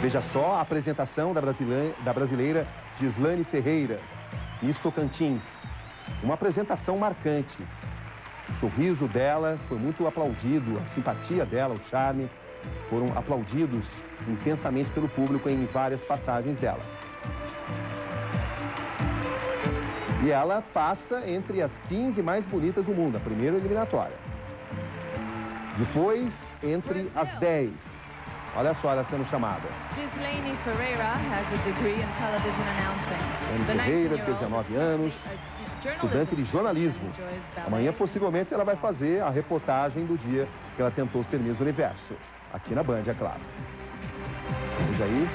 Veja só a apresentação da brasileira, da brasileira Gislane Ferreira, Miss Tocantins. Uma apresentação marcante. O sorriso dela foi muito aplaudido, a simpatia dela, o charme, foram aplaudidos intensamente pelo público em várias passagens dela. E ela passa entre as 15 mais bonitas do mundo, a primeira eliminatória. Depois, entre as 10. Olha só ela sendo chamada. Gislaine Ferreira has a degree in television announcing. Ferreira, 19 anos, estudante de jornalismo. Amanhã, possivelmente, ela vai fazer a reportagem do dia que ela tentou ser Miss Universo. Aqui na Band, é claro. Vamos aí.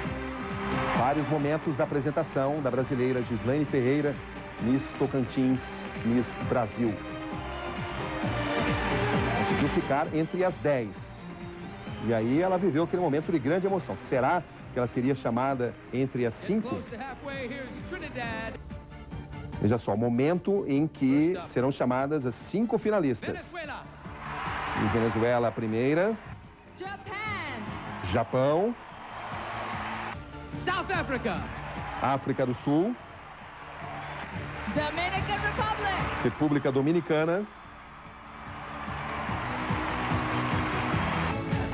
Vários momentos da apresentação da brasileira Gislaine Ferreira, Miss Tocantins, Miss Brasil. Conseguiu ficar entre as 10. E aí ela viveu aquele momento de grande emoção. Será que ela seria chamada entre as cinco? Veja só, o momento em que serão chamadas as cinco finalistas. Miss Venezuela, a primeira. Japão. South Africa. África do Sul. Dominican Republic. República Dominicana.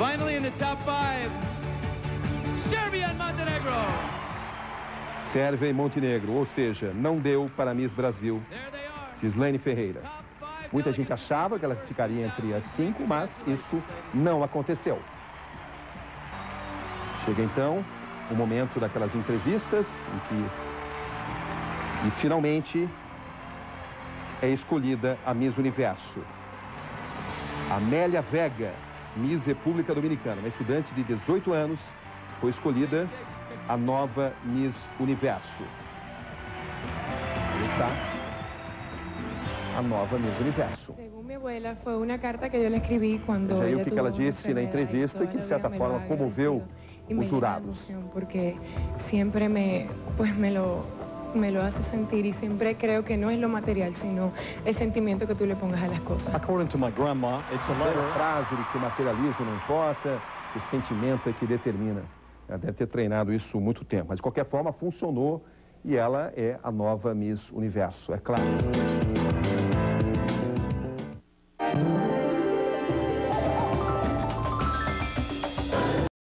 Finally in the top five, Serbia and Montenegro. Sérvia e Montenegro, ou seja, não deu para Miss Brasil. Gislaine Ferreira. Muita gente achava que ela ficaria entre as cinco, mas isso não aconteceu. Chega então o momento daquelas entrevistas em que e finalmente é escolhida a Miss Universo. Amélia Vega, Miss República Dominicana, uma estudante de 18 anos, foi escolhida a nova Miss Universo. Aí está a nova Miss Universo. Veja aí o que ela disse na entrevista que, de certa forma, comoveu os jurados. Porque siempre me, pues me lo, me lo hace sentir y siempre creo que no es lo material, sino el sentimiento que tú le pongas a las cosas. According to my grandma, it's a letter frase de que o materialismo não importa, o sentimento é que determina. Ela deve ter treinado isso há muito tempo. Mas, de qualquer forma, funcionou e ela é a nova Miss Universo, é claro.